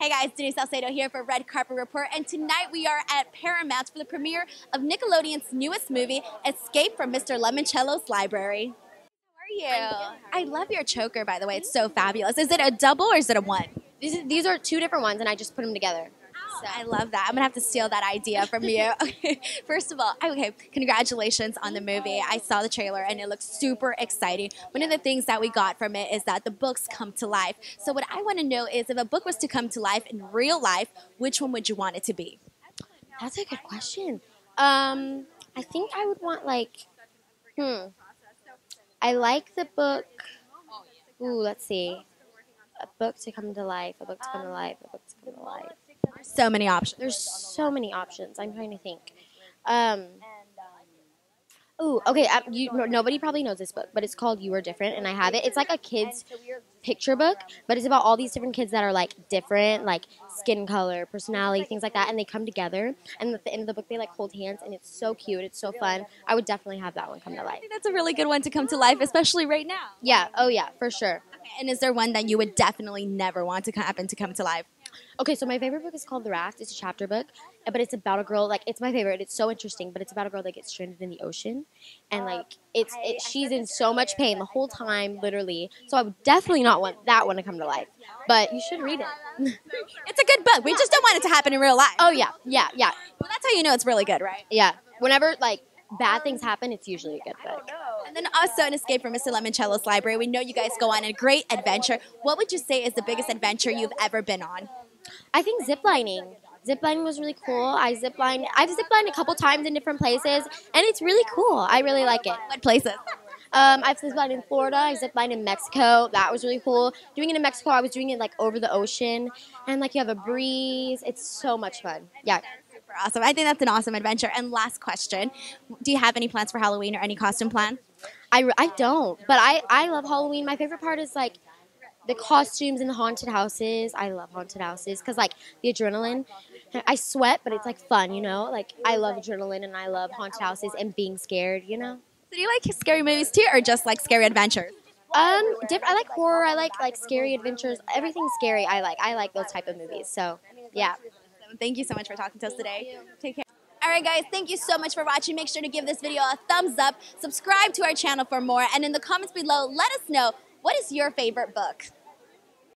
Hey guys, Denise Salcedo here for Red Carpet Report, and tonight we are at Paramount for the premiere of Nickelodeon's newest movie, Escape from Mr. Lemoncello's Library. How are you? I love your choker, by the way. It's so fabulous. Is it a double or is it a one? These, these are two different ones, and I just put them together. I love that. I'm gonna have to steal that idea from you. okay. First of all, okay, congratulations on the movie. I saw the trailer and it looks super exciting. One of the things that we got from it is that the books come to life. So what I want to know is if a book was to come to life in real life, which one would you want it to be? That's a good question. Um, I think I would want like, hmm. I like the book. Ooh, let's see. A book to come to life. A book to come to life. A book to come to life. So many options. There's so many options. I'm trying to think. Um, ooh, okay. Uh, you, nobody probably knows this book, but it's called You Are Different, and I have it. It's like a kid's picture book, but it's about all these different kids that are like different, like skin color, personality, things like that, and they come together. And at the end of the book, they like hold hands, and it's so cute. It's so fun. I would definitely have that one come to life. I think that's a really good one to come to life, especially right now. Yeah. Oh yeah, for sure. And is there one that you would definitely never want to happen to come to life? Okay, so my favorite book is called The Raft. It's a chapter book, but it's about a girl. Like it's my favorite. It's so interesting, but it's about a girl that gets stranded in the ocean, and um, like it's it, she's in so much pain the whole time, literally. So I would definitely not want that one to come to life. But you should read it. it's a good book. We just don't want it to happen in real life. Oh yeah, yeah, yeah. Well, that's how you know it's really good, right? Yeah. Whenever like bad things happen, it's usually a good book. And then also an escape from Mr. Lemoncello's library. We know you guys go on a great adventure. What would you say is the biggest adventure you've ever been on? I think ziplining. Ziplining was really cool. I ziplined. I've ziplined a couple times in different places, and it's really cool. I really like it. What places? Um, I've ziplined in Florida. I ziplined in Mexico. That was really cool. Doing it in Mexico, I was doing it like over the ocean, and like you have a breeze. It's so much fun. Yeah. Super awesome. I think that's an awesome adventure. And last question: Do you have any plans for Halloween or any costume plan? I, I don't, but I I love Halloween. My favorite part is like the costumes in the haunted houses. I love haunted houses because like the adrenaline. I sweat, but it's like fun, you know. Like I love adrenaline and I love haunted houses and being scared, you know. So do you like scary movies too, or just like scary adventures? Um, I like horror. I like like scary adventures. Everything scary. I like. I like those type of movies. So, yeah. Thank you so much for talking to us today. Take care. All right, guys, thank you so much for watching. Make sure to give this video a thumbs up, subscribe to our channel for more, and in the comments below, let us know what is your favorite book.